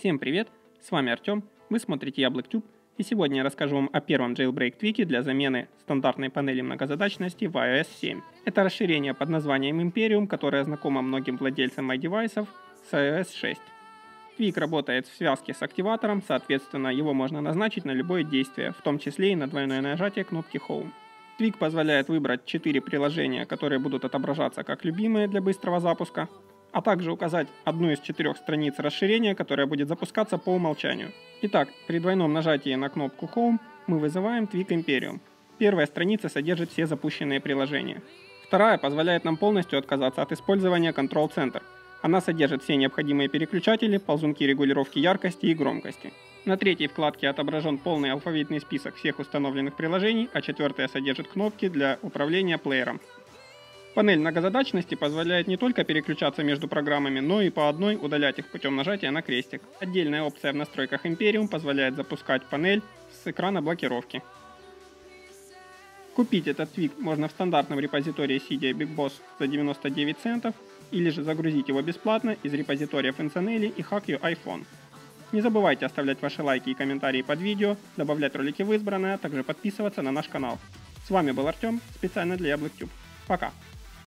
Всем привет, с вами Артем, вы смотрите YablokTube, и сегодня я расскажу вам о первом jailbreak твике для замены стандартной панели многозадачности в iOS 7. Это расширение под названием Imperium, которое знакомо многим владельцам iDevice с iOS 6. Твик работает в связке с активатором, соответственно его можно назначить на любое действие, в том числе и на двойное нажатие кнопки Home. Твик позволяет выбрать 4 приложения, которые будут отображаться как любимые для быстрого запуска, а также указать одну из четырех страниц расширения, которая будет запускаться по умолчанию. Итак, при двойном нажатии на кнопку Home мы вызываем Twig Imperium. Первая страница содержит все запущенные приложения. Вторая позволяет нам полностью отказаться от использования Control Center. Она содержит все необходимые переключатели, ползунки регулировки яркости и громкости. На третьей вкладке отображен полный алфавитный список всех установленных приложений, а четвертая содержит кнопки для управления плеером. Панель многозадачности позволяет не только переключаться между программами, но и по одной удалять их путем нажатия на крестик. Отдельная опция в настройках Imperium позволяет запускать панель с экрана блокировки. Купить этот твик можно в стандартном репозитории CD Big Boss за 99 центов, или же загрузить его бесплатно из репозитория Fancinelli и Hack Your iPhone. Не забывайте оставлять ваши лайки и комментарии под видео, добавлять ролики в избранное, а также подписываться на наш канал. С вами был Артем, специально для YablokTube. Пока!